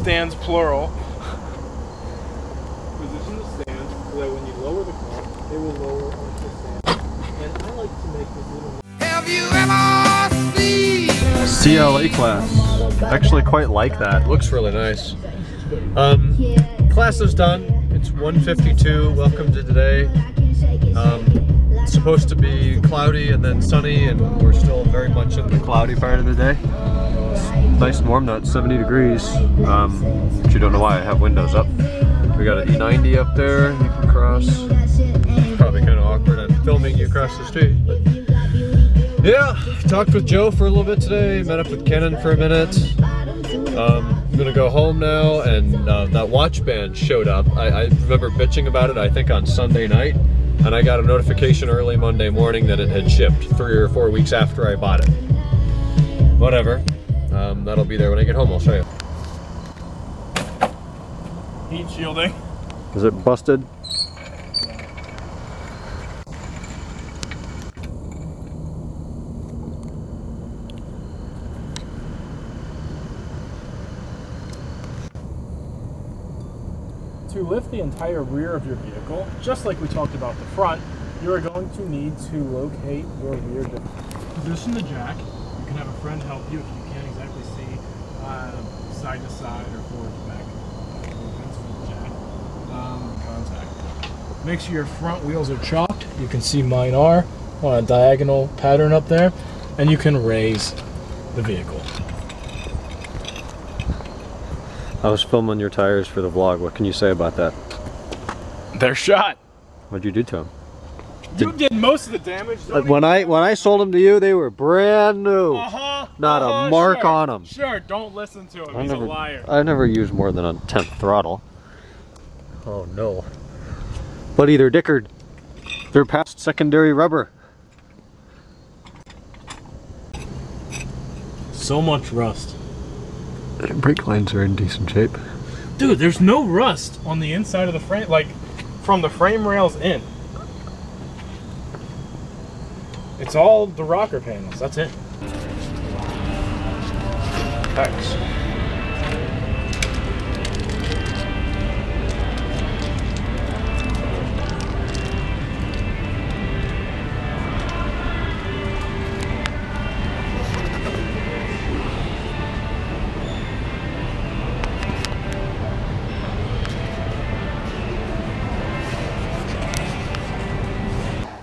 stands plural. Position the stands so that when you lower the car, it will lower onto the stand. And I like to make this little. Have you ever seen? CLA class. Actually quite like that. Looks really nice. Um, class is done. It's 152. Welcome to today. Um, it's supposed to be cloudy and then sunny and we're still very much in the cloudy part of the day. Nice and warm now, it's 70 degrees. Um, but you don't know why I have windows up. We got an E90 up there you can cross. It's probably kind of awkward. I'm filming you across the street. But yeah, talked with Joe for a little bit today, met up with Kenan for a minute. Um, I'm gonna go home now, and uh, that watch band showed up. I, I remember bitching about it, I think on Sunday night, and I got a notification early Monday morning that it had shipped three or four weeks after I bought it. Whatever. Um, that'll be there when I get home, I'll show you. Heat shielding. Is it busted? To lift the entire rear of your vehicle, just like we talked about the front, you are going to need to locate your rear diff- Position the jack. You can have a friend help you if you can't exactly see uh, side to side or forward to back movements for the jack. Um, contact. Make sure your front wheels are chalked. You can see mine are on a diagonal pattern up there, and you can raise the vehicle. I was filming your tires for the vlog. What can you say about that? They're shot. What'd you do to them? You did most of the damage. Don't When I when I sold them to you, they were brand new. Uh-huh. Not a uh-huh, mark sure. on 'em. Sure, don't listen to him. I He's never, a liar. I never used more than a tenth throttle. Oh no. But either Dickard. They're past secondary rubber. So much rust. Brake lines are in decent shape. Dude, there's no rust on the inside of the frame, like from the frame rails in. It's all the rocker panels. That's it. Thanks.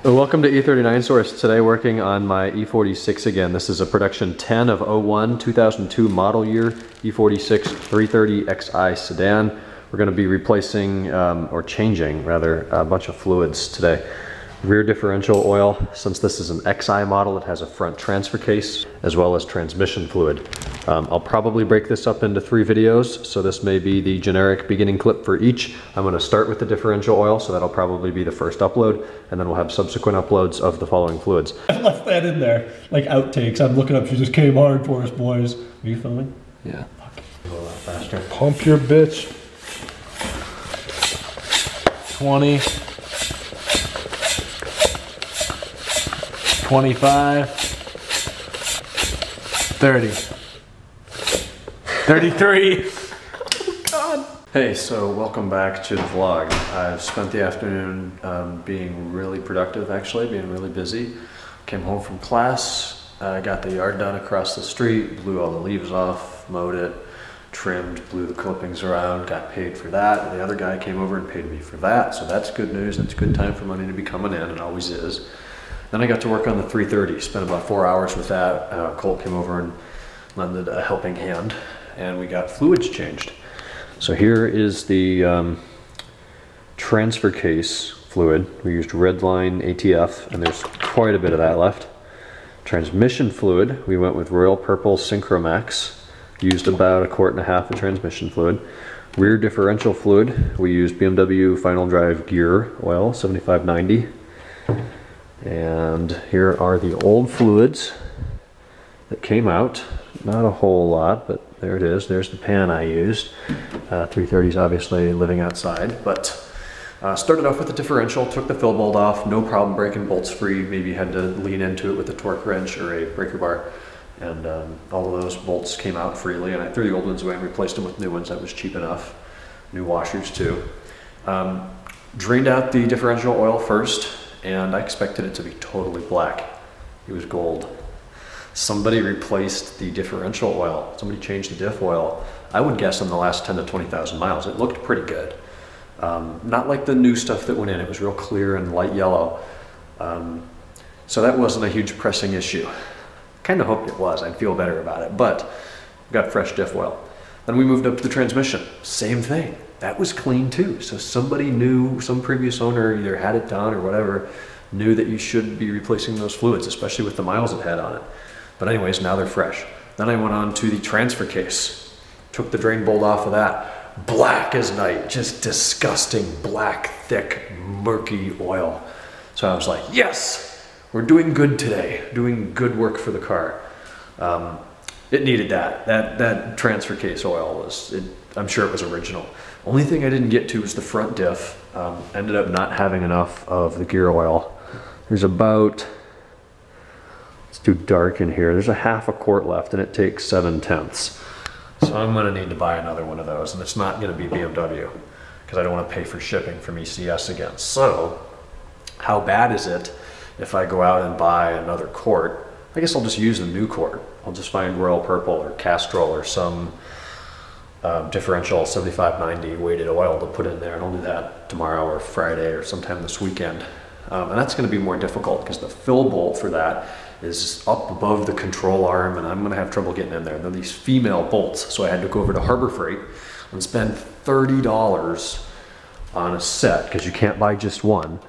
Welcome to E39 Source. Today working on my E46 again. This is a production 10 of 01 2002 model year E46 330xi sedan. We're going to be replacing um, or changing rather a bunch of fluids today. Rear differential oil, since this is an XI model, it has a front transfer case as well as transmission fluid. Um, I'll probably break this up into three videos, so this may be the generic beginning clip for each. I'm going to start with the differential oil, so that'll probably be the first upload, and then we'll have subsequent uploads of the following fluids. I left that in there, like outtakes. I'm looking up. She just came hard for us, boys. Are you filming? Yeah. faster. Pump your bitch. 20. 25. 30. 33. Hey, so welcome back to the vlog. I've spent the afternoon um, being really productive, actually, being really busy. Came home from class, uh, got the yard done across the street, blew all the leaves off, mowed it, trimmed, blew the clippings around, got paid for that. The other guy came over and paid me for that, so that's good news. That's a good time for money to be coming in, it always is. Then I got to work on the 330, spent about four hours with that. Uh, Colt came over and lended a helping hand, and we got fluids changed. So here is the um, transfer case fluid. We used Redline ATF, and there's quite a bit of that left. Transmission fluid, we went with Royal Purple Synchromax. Used about a quart and a half of transmission fluid. Rear differential fluid, we used BMW Final Drive Gear Oil 7590. And here are the old fluids that came out. Not a whole lot, but there it is. There's the pan I used. Uh, 330 is obviously living outside, but uh, started off with the differential, took the fill bolt off, no problem breaking bolts free. Maybe had to lean into it with a torque wrench or a breaker bar. And um, all of those bolts came out freely, and I threw the old ones away and replaced them with new ones. That was cheap enough. New washers too. Um, drained out the differential oil first, and I expected it to be totally black. It was gold. Somebody replaced the differential oil. Somebody changed the diff oil. I would guess in the last 10 to 20,000 miles. It looked pretty good. Um, not like the new stuff that went in. It was real clear and light yellow. Um, so that wasn't a huge pressing issue. Kind of hoped it was. I'd feel better about it. But got fresh diff oil. Then we moved up to the transmission. Same thing. That was clean too. So somebody knew, some previous owner either had it done or whatever, knew that you should be replacing those fluids, especially with the miles it had on it. But anyways, now they're fresh. Then I went on to the transfer case, took the drain bolt off of that. Black as night, just disgusting, black, thick, murky oil. So I was like, yes, we're doing good today, doing good work for the car. Um, it needed that. That that transfer case oil was. It, I'm sure it was original. Only thing I didn't get to was the front diff. Um, ended up not having enough of the gear oil. There's about it's too dark in here. There's a half a quart left and it takes seven tenths. So I'm gonna need to buy another one of those and it's not gonna be BMW because I don't wanna pay for shipping from ECS again. So how bad is it if I go out and buy another quart? I guess I'll just use the new quart. I'll just find Royal Purple or Castrol or some um, differential 7590 weighted oil to put in there and I'll do that tomorrow or Friday or sometime this weekend. Um, and that's going to be more difficult because the fill bolt for that is up above the control arm and I'm going to have trouble getting in there. They're these female bolts. So I had to go over to Harbor Freight and spend $30 on a set because you can't buy just one.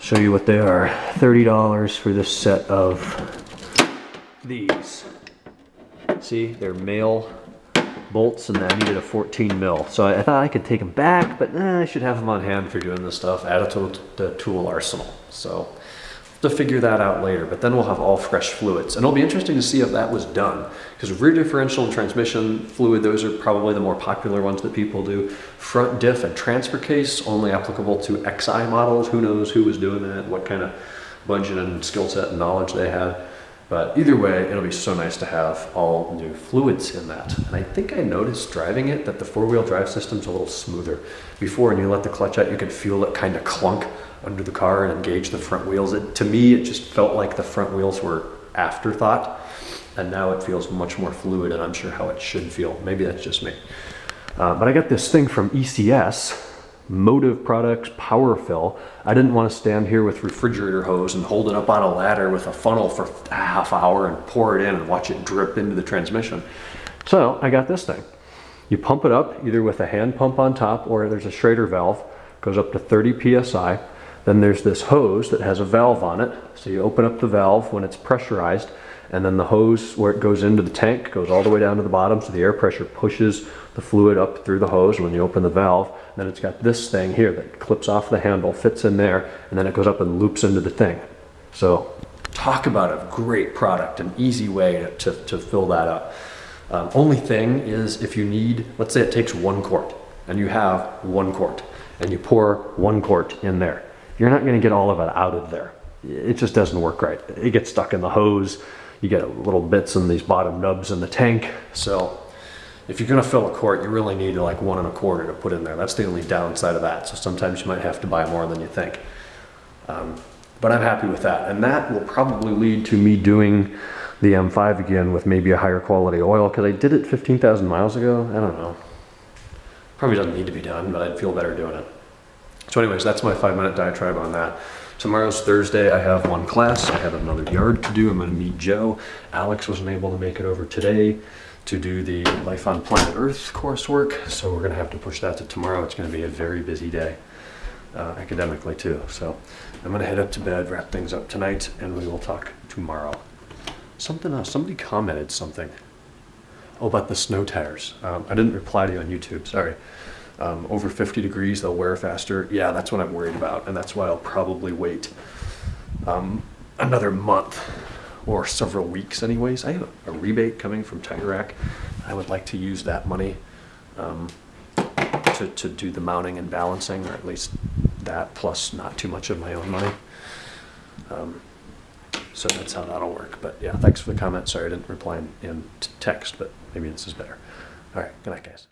show you what they are. $30 for this set of these. See, they're male bolts and I needed a 14 mil. So I, thought I could take them back, but eh, I should have them on hand for doing this stuff, add it to the tool arsenal. So to figure that out later, but then we'll have all fresh fluids. And it'll be interesting to see if that was done because rear differential and transmission fluid, those are probably the more popular ones that people do. Front diff and transfer case, only applicable to XI models. Who knows who was doing that, what kind of budget and skill set and knowledge they had. But either way, it'll be so nice to have all new fluids in that. And I think I noticed driving it that the four-wheel drive system's a little smoother. Before, when you let the clutch out, you could feel it kind of clunk under the car and engage the front wheels. It, to me, it just felt like the front wheels were afterthought. And now it feels much more fluid, and I'm sure how it should feel. Maybe that's just me. Uh, but I got this thing from ECS Motive Products Power Fill. I didn't want to stand here with refrigerator hose and hold it up on a ladder with a funnel for a half hour and pour it in and watch it drip into the transmission. So I got this thing. You pump it up either with a hand pump on top or there's a Schrader valve, goes up to 30 psi. Then there's this hose that has a valve on it. So you open up the valve when it's pressurized and then the hose where it goes into the tank goes all the way down to the bottom so the air pressure pushes the fluid up through the hose when you open the valve. Then it's got this thing here that clips off the handle fits in there and then it goes up and loops into the thing. So talk about a great product an easy way to, to, to fill that up. Um, only thing is if you need let's say it takes one quart and you have one quart and you pour one quart in there you're not going to get all of it out of there. It just doesn't work right. It gets stuck in the hose you get little bits in these bottom nubs in the tank. So if you're gonna fill a quart, you really need like one and a quarter to put in there. That's the only downside of that. So sometimes you might have to buy more than you think. Um, but I'm happy with that. And that will probably lead to me doing the M5 again with maybe a higher quality oil because I did it 15,000 miles ago. I don't know. Probably doesn't need to be done, but I'd feel better doing it. So anyways, that's my five minute diatribe on that. Tomorrow's Thursday. I have one class. I have another yard to do. I'm going to meet Joe. Alex wasn't able to make it over today to do the Life on Planet Earth coursework, so we're going to have to push that to tomorrow. It's going to be a very busy day uh, academically too. So I'm going to head up to bed, wrap things up tonight, and we will talk tomorrow. Something else. Somebody commented something. Oh, about the snow tires. Um, I didn't reply to you on YouTube. Sorry um, over 50 degrees, they'll wear faster. Yeah, that's what I'm worried about, and that's why I'll probably wait um, another month or several weeks, anyways. I have a rebate coming from Tire Rack. I would like to use that money um, to, to do the mounting and balancing, or at least that plus not too much of my own money. Um, So that's how that'll work. But yeah, thanks for the comment. Sorry I didn't reply in, in text, but maybe this is better. All right, good night, guys.